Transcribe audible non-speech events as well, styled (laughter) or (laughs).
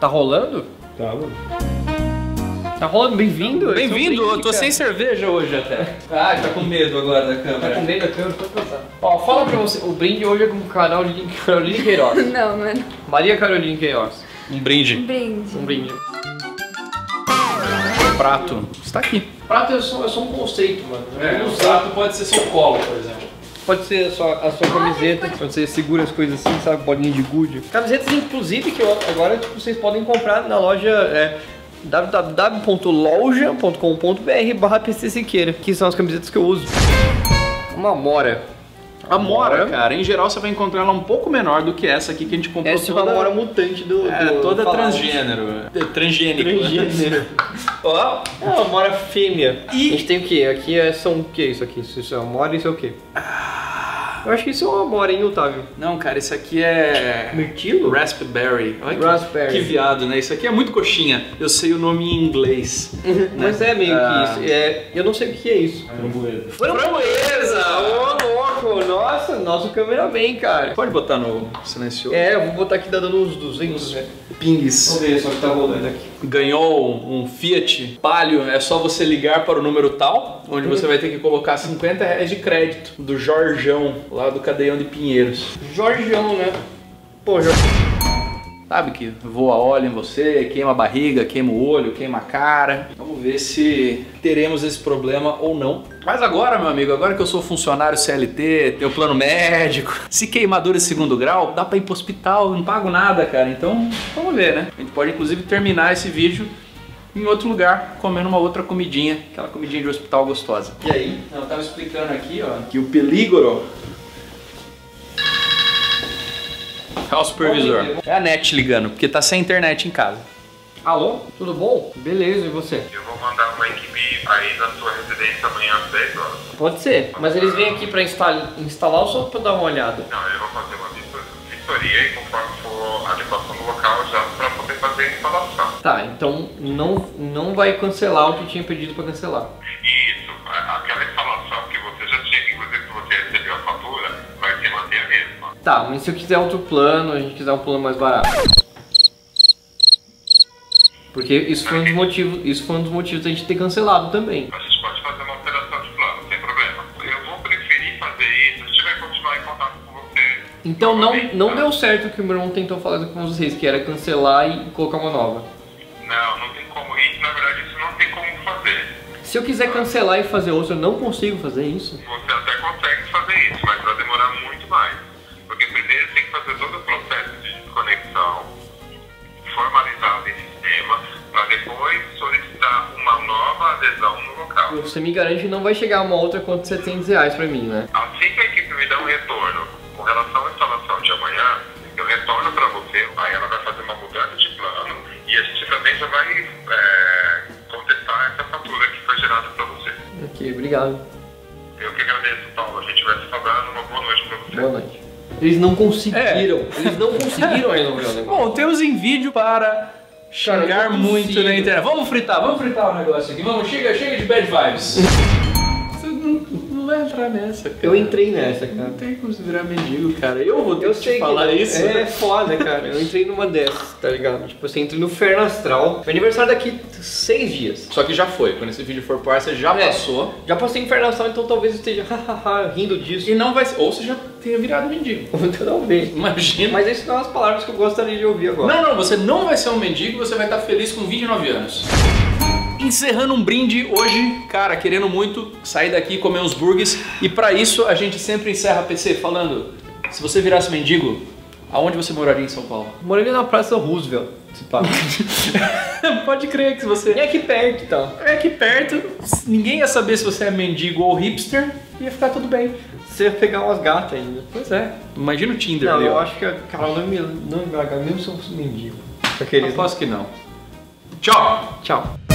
Tá rolando? Tá, mano. Tá rolando, bem-vindo. Bem-vindo, é um eu tô sem cerveja hoje até. Ah, tá com medo agora da Tá câmera. com medo da câmera, tô cansado. Ó, fala pra você, o brinde hoje é com Caroline, (laughs) Caroline Queiroz. (laughs) Não, mano. Maria Caroline Queiroz. Um brinde. Brinde. Um brinde. Prato. Está aqui. Prato é só, é só um conceito, mano. É, sei. prato pode ser seu colo, por exemplo. Pode ser a sua, a sua camiseta, quando você segura as coisas assim, sabe, bolinha de gude. Camisetas, inclusive, que eu- agora tipo, vocês podem comprar na loja é, www.loja.com.br barra PC Siqueira, que são as camisetas que eu uso. Uma mora. A mora, cara, em geral você vai encontrar ela um pouco menor do que essa aqui que a gente comprou Essa é toda... uma mora mutante do. É, do toda transgênero. É, Transgênico. Transgênero. (laughs) Ó, É uma mora fêmea. E- A gente tem o quê? Aqui é, são o que isso aqui? Isso é uma mora e isso é o quê? Eu acho que isso é uma mora, hein, Otávio? Não, cara, isso aqui é... Mirtilo? Raspberry. Olha que- Raspberry. Que viado, né? Isso aqui é muito coxinha. Eu sei o nome em inglês. Mas é meio Ah. que isso. É, eu não sei o que é isso. Framboesa. Framboesa! Ô, louco! Nossa, nosso câmera bem, cara. Pode botar no silencioso. É, eu vou botar aqui dando uns 200, né? Pings. Vamos ver só que tá rolando aqui. ganhou um Fiat Palio, é só você ligar para o número tal, onde você vai ter que colocar 50 reais de crédito do Jorjão, lá do Cadeião de Pinheiros. Jorgeão, né? Pô, Jorge... Sabe que voa óleo em você, queima a barriga, queima o olho, queima a cara. Vamos ver se teremos esse problema ou não. Mas agora, meu amigo, agora que eu sou funcionário CLT, tenho plano médico, (laughs) se queimadura de segundo grau, dá pra ir pro hospital, não pago nada, cara. Então, vamos ver, né? A gente pode inclusive terminar esse vídeo em outro lugar, comendo uma outra comidinha, aquela comidinha de hospital gostosa. E aí? Eu tava explicando aqui, ó, que o pelígoro é o supervisor. É a net ligando, porque tá sem internet em casa. Alô? Tudo bom? Beleza, e você? Eu vou mandar uma equipe aí na sua residência amanhã às 10 horas. Pode ser. Mas eles vêm aqui pra instalar, instalar ou só pra dar uma olhada? Não, eu vou fazer uma visto- vistoria e conforme for a adequação do local já para poder fazer a instalação. Tá, então não, não vai cancelar o que tinha pedido pra cancelar. Tá, mas se eu quiser outro plano, a gente quiser um plano mais barato. Porque isso foi um dos motivos, isso foi um dos motivos da gente ter cancelado também. A gente pode fazer uma alteração de plano, sem problema. Eu vou preferir fazer isso, a gente vai continuar em contato com você. Então não, não tá? deu certo o que o meu irmão tentou fazer com vocês, que era cancelar e colocar uma nova. Não, não tem como. Isso, na verdade, isso não tem como fazer. Se eu quiser cancelar e fazer outra, eu não consigo fazer isso. Você até consegue Você me garante que não vai chegar uma outra conta de 700 reais pra mim, né? Assim que a equipe me dá um retorno com relação à instalação de amanhã, eu retorno para você, aí ela vai fazer uma mudança de plano e a gente também já vai é, contestar essa fatura que foi gerada para você. Ok, obrigado. Eu que agradeço, Paulo. A gente vai se falando. Uma boa noite para você. Boa noite. Eles não conseguiram, eles não conseguiram resolver o (laughs) negócio. Bom, temos em vídeo para xingar muito na internet. Vamos fritar, vamos fritar o negócio aqui. Vamos, chega, chega de bad vibes. Você vai entrar nessa, cara. Eu entrei nessa, cara. Não tem como se virar mendigo, cara. Eu vou ter Eu que sei te falar que isso. É foda, cara. Eu entrei numa dessas, tá ligado? Tipo assim, entrei no Ferno Astral. Meu aniversário daqui seis dias. Só que já foi. Quando esse vídeo for pro ar, você já É. passou. Já passei Inferno Astral, então talvez eu esteja (laughs) rindo disso. E não vai ser. Ou você já tenha virado mendigo. (laughs) Talvez. Imagina. Mas essas são as palavras que eu gostaria de ouvir agora. Não, não, você não vai ser um mendigo, você vai estar feliz com 29 anos. Encerrando um brinde hoje, cara, querendo muito sair daqui e comer uns burgers. E pra isso a gente sempre encerra PC falando: se você virasse mendigo, aonde você moraria em São Paulo? Morei ali na Praça Roosevelt, se pá. (laughs) Pode crer que se você. E aqui perto, então. É aqui perto, ninguém ia saber se você é mendigo ou hipster, ia ficar tudo bem. Você ia pegar umas gatas ainda. Pois é. Imagina o Tinder Não, ali, eu ó. acho que a Carol não me, não me mesmo se eu fosse mendigo. Aqueles. Aposto que não. Tchau! Tchau.